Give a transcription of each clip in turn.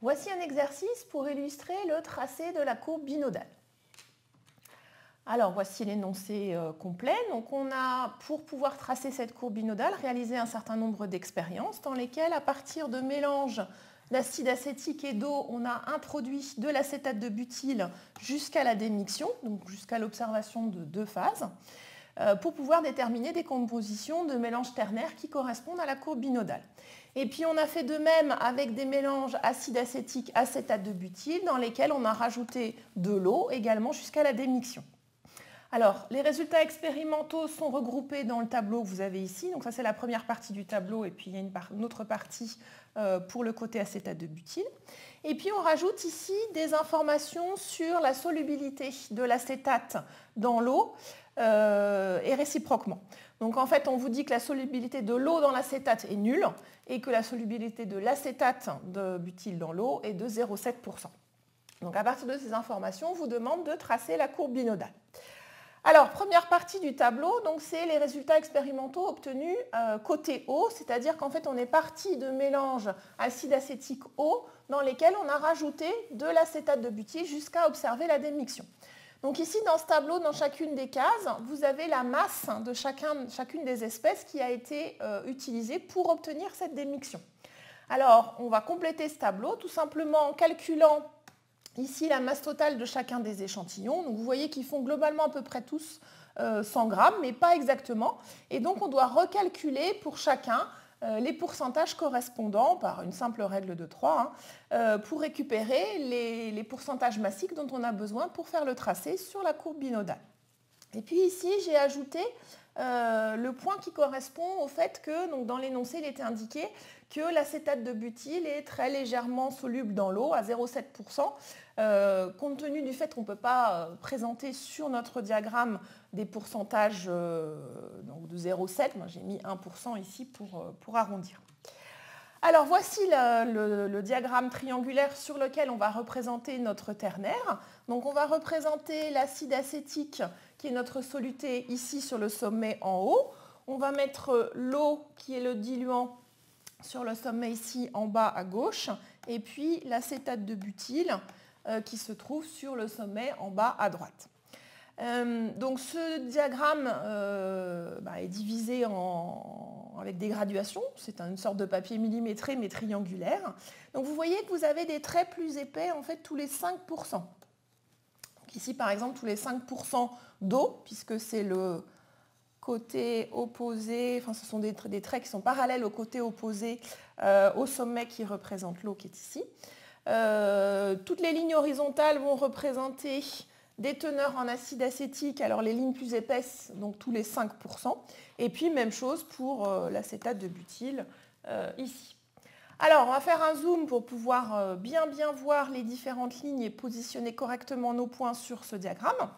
Voici un exercice pour illustrer le tracé de la courbe binodale. Alors voici l'énoncé euh, complet. On a, pour pouvoir tracer cette courbe binodale, réalisé un certain nombre d'expériences dans lesquelles, à partir de mélanges d'acide acétique et d'eau, on a introduit de l'acétate de butyle jusqu'à la démiction, donc jusqu'à l'observation de deux phases. Euh, pour pouvoir déterminer des compositions de mélanges ternaires qui correspondent à la courbe binodale. Et puis on a fait de même avec des mélanges acide acétique, acétate de butyle, dans lesquels on a rajouté de l'eau également jusqu'à la démiction. Alors, les résultats expérimentaux sont regroupés dans le tableau que vous avez ici. Donc ça, c'est la première partie du tableau, et puis il y a une, autre partie euh, pour le côté acétate de butyle. Et puis on rajoute ici des informations sur la solubilité de l'acétate dans l'eau euh, et réciproquement. Donc en fait, on vous dit que la solubilité de l'eau dans l'acétate est nulle et que la solubilité de l'acétate de butyle dans l'eau est de 0,7%. Donc à partir de ces informations, on vous demande de tracer la courbe binodale. Alors, première partie du tableau, c'est les résultats expérimentaux obtenus euh, côté eau, c'est-à-dire qu'en fait on est parti de mélanges acide acétique eau dans lesquels on a rajouté de l'acétate de butyle jusqu'à observer la démiction. Donc ici, dans ce tableau, dans chacune des cases, vous avez la masse de chacune des espèces qui a été euh, utilisée pour obtenir cette démiction. Alors, on va compléter ce tableau tout simplement en calculant ici la masse totale de chacun des échantillons. Donc vous voyez qu'ils font globalement à peu près tous 100 euh, grammes, mais pas exactement. Et donc on doit recalculer pour chacun les pourcentages correspondants par une simple règle de 3 hein, euh, pour récupérer les, pourcentages massiques dont on a besoin pour faire le tracé sur la courbe binodale. Et puis ici, j'ai ajouté euh, le point qui correspond au fait que, donc dans l'énoncé, il était indiqué que l'acétate de butyle est très légèrement soluble dans l'eau, à 0,7%, euh, compte tenu du fait qu'on ne peut pas euh, présenter sur notre diagramme des pourcentages de 0,7, moi j'ai mis 1% ici pour, pour arrondir. Alors voici le, diagramme triangulaire sur lequel on va représenter notre ternaire. Donc on va représenter l'acide acétique qui est notre soluté ici sur le sommet en haut. On va mettre l'eau qui est le diluant sur le sommet ici en bas à gauche et puis l'acétate de butyle euh, qui se trouve sur le sommet en bas à droite. Euh, donc ce diagramme euh, bah, est divisé avec des graduations. C'est une sorte de papier millimétré mais triangulaire. Donc vous voyez que vous avez des traits plus épais en fait tous les 5% ici, par exemple, tous les 5% d'eau, puisque c'est le côté opposé, enfin ce sont des, traits qui sont parallèles au côté opposé euh, au sommet qui représente l'eau qui est ici. Euh, toutes les lignes horizontales vont représenter des teneurs en acide acétique, alors les lignes plus épaisses, donc tous les 5%. Et puis même chose pour euh, l'acétate de butyle ici. Alors, on va faire un zoom pour pouvoir euh, bien bien voir les différentes lignes et positionner correctement nos points sur ce diagramme.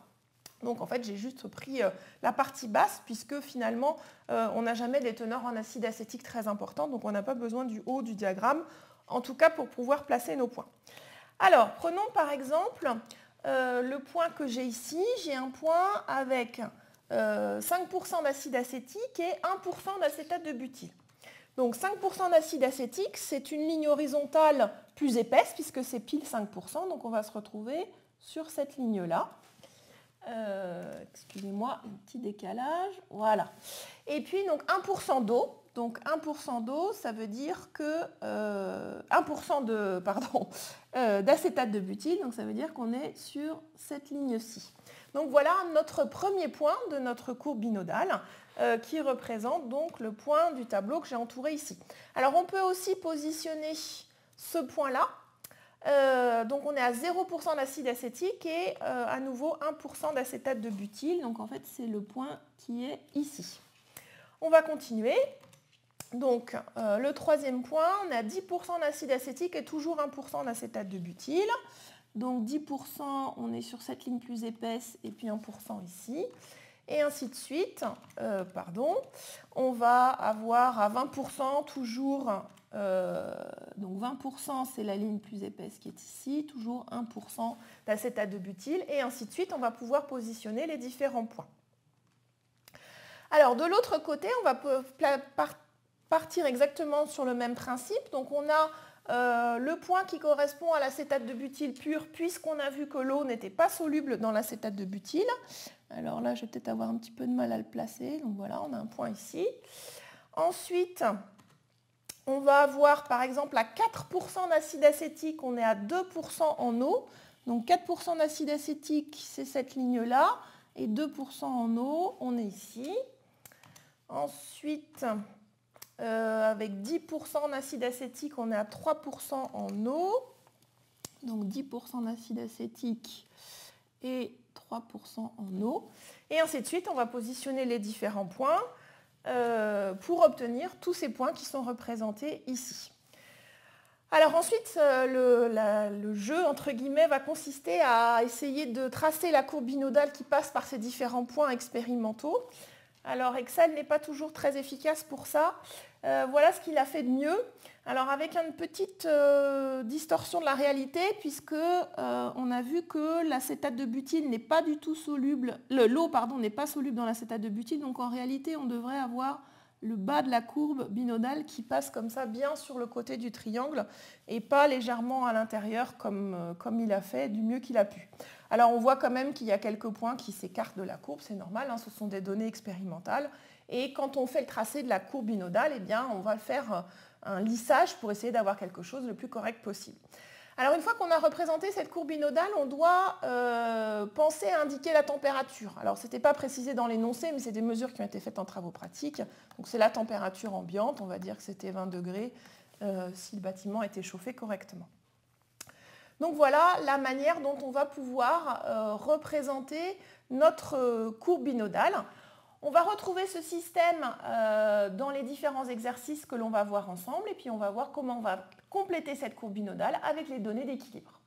Donc en fait, j'ai juste pris euh, la partie basse puisque finalement, euh, on n'a jamais des teneurs en acide acétique très importantes, donc on n'a pas besoin du haut du diagramme, en tout cas pour pouvoir placer nos points. Alors, prenons par exemple le point que j'ai ici. J'ai un point avec 5% d'acide acétique et 1% d'acétate de butyle. Donc 5% d'acide acétique, c'est une ligne horizontale plus épaisse puisque c'est pile 5%. Donc on va se retrouver sur cette ligne-là. Euh, excusez-moi, un petit décalage. Voilà. Et puis donc 1% d'eau. Donc 1% d'eau, ça veut dire que 1% euh, de euh, d'acétate de butyle. Donc ça veut dire qu'on est sur cette ligne-ci. Donc voilà notre premier point de notre courbe binodale euh, qui représente donc le point du tableau que j'ai entouré ici. Alors on peut aussi positionner ce point-là. Donc on est à 0% d'acide acétique et à nouveau 1% d'acétate de butyle. Donc en fait c'est le point qui est ici. On va continuer. Donc le troisième point, on a 10% d'acide acétique et toujours 1% d'acétate de butyle. Donc 10%, on est sur cette ligne plus épaisse et puis 1% ici. Et ainsi de suite, euh, pardon. On va avoir à 20% toujours, euh, donc 20% c'est la ligne plus épaisse qui est ici, toujours 1% d'acétate de butyle, et ainsi de suite, on va pouvoir positionner les différents points. Alors de l'autre côté, on va partir exactement sur le même principe. Donc on a euh, le point qui correspond à l'acétate de butyle pur, puisqu'on a vu que l'eau n'était pas soluble dans l'acétate de butyle. Alors là, je vais peut-être avoir un petit peu de mal à le placer. Donc voilà, on a un point ici. Ensuite, on va avoir par exemple à 4% d'acide acétique, on est à 2% en eau. Donc 4% d'acide acétique, c'est cette ligne-là. Et 2% en eau, on est ici. Ensuite, euh, avec 10% d'acide acétique, on est à 3% en eau. Donc 10% d'acide acétique et 3% en eau. Et ainsi de suite, on va positionner les différents points euh, pour obtenir tous ces points qui sont représentés ici. Alors ensuite, euh, le, jeu, entre guillemets, va consister à essayer de tracer la courbe binodale qui passe par ces différents points expérimentaux. Alors Excel n'est pas toujours très efficace pour ça. Euh, voilà ce qu'il a fait de mieux. Alors avec une petite euh, distorsion de la réalité, puisque euh, on a vu que l'acétate de butyle n'est pas du tout soluble, l'eau n'est pas soluble dans l'acétate de butyle, donc en réalité on devrait avoir le bas de la courbe binodale qui passe comme ça bien sur le côté du triangle et pas légèrement à l'intérieur comme, comme il a fait du mieux qu'il a pu. Alors on voit quand même qu'il y a quelques points qui s'écartent de la courbe, c'est normal, hein, ce sont des données expérimentales. Et quand on fait le tracé de la courbe binodale, eh bien, on va faire euh, un lissage pour essayer d'avoir quelque chose le plus correct possible. Alors une fois qu'on a représenté cette courbe binodale, on doit euh, penser à indiquer la température. Alors ce n'était pas précisé dans l'énoncé, mais c'est des mesures qui ont été faites en travaux pratiques. Donc c'est la température ambiante, on va dire que c'était 20 degrés euh, si le bâtiment était chauffé correctement. Donc voilà la manière dont on va pouvoir représenter notre courbe binodale. On va retrouver ce système euh, dans les différents exercices que l'on va voir ensemble et puis on va voir comment on va compléter cette courbe binodale avec les données d'équilibre.